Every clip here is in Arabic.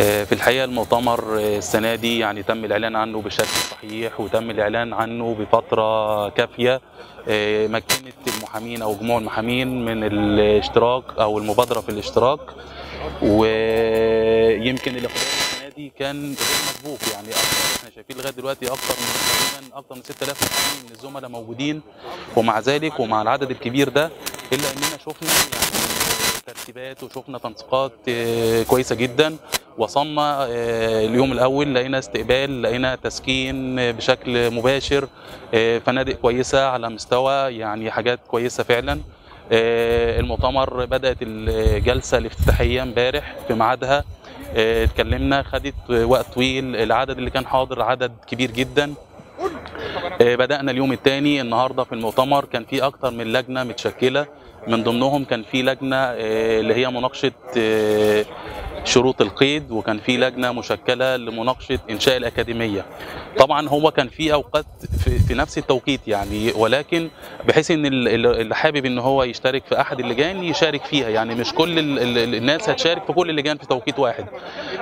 في الحقيقة المؤتمر السنة دي يعني تم الإعلان عنه بشكل صحيح وتم الإعلان عنه بفترة كافية. مكنت المحامين أو جموع المحامين من الاشتراك أو المبادرة في الاشتراك. ويمكن الإقبال السنة دي كان غير مسبوق يعني شايفين لغاية دلوقتي أكثر من تقريبا أكثر من 6000 محامي من الزملاء موجودين. ومع ذلك ومع العدد الكبير ده إلا إننا شفنا يعني ترتيبات وشفنا تنسيقات كويسة جدا. وصلنا اليوم الأول لقينا استقبال لقينا تسكين بشكل مباشر فنادق كويسة على مستوى يعني حاجات كويسة فعلا. المؤتمر بدأت الجلسة الافتتاحية امبارح في ميعادها. اتكلمنا خدت وقت طويل العدد اللي كان حاضر عدد كبير جدا. بدأنا اليوم الثاني النهارده في المؤتمر. كان في أكتر من لجنة متشكلة. من ضمنهم كان في لجنة اللي هي مناقشة شروط القيد وكان في لجنة مشكلة لمناقشة إنشاء الأكاديمية. طبعا هو كان في أوقات في, نفس التوقيت يعني ولكن بحيث إن اللي حابب إن هو يشترك في أحد اللجان يشارك فيها. يعني مش كل الناس هتشارك في كل اللجان في توقيت واحد.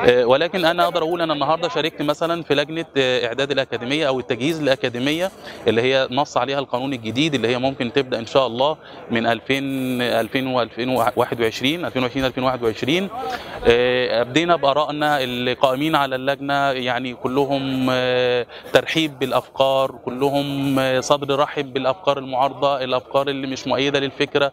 ولكن أنا أقدر أقول أنا النهارده شاركت مثلا في لجنة إعداد الأكاديمية أو التجهيز للأكاديمية اللي هي نص عليها القانون الجديد اللي هي ممكن تبدأ إن شاء الله من 2000 2021 2020 2021 أبدينا بآرائنا القائمين على اللجنة يعني كلهم ترحيب بالأفكار كلهم صدر رحب بالأفكار المعارضة الأفكار اللي مش مؤيدة للفكرة.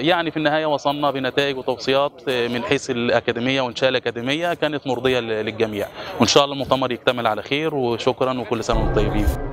يعني في النهاية وصلنا بنتائج وتوصيات من حيث الأكاديمية وإنشاء الأكاديمية كانت مرضية للجميع. وإن شاء الله المؤتمر يكتمل على خير وشكرا وكل سنة وأنتم طيبين.